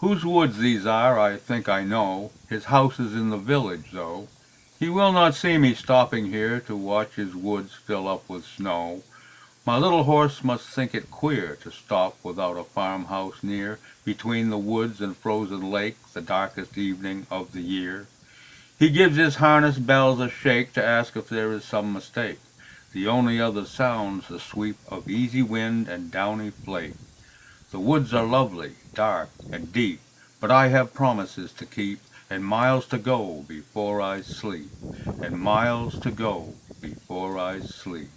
Whose woods these are I think I know, His house is in the village, though. He will not see me stopping here To watch his woods fill up with snow. My little horse must think it queer To stop without a farmhouse near, Between the woods and frozen lake, The darkest evening of the year. He gives his harness bells a shake To ask if there is some mistake. The only other sound's the sweep Of easy wind and downy flake. The woods are lovely, dark and deep, But I have promises to keep, And miles to go before I sleep, And miles to go before I sleep.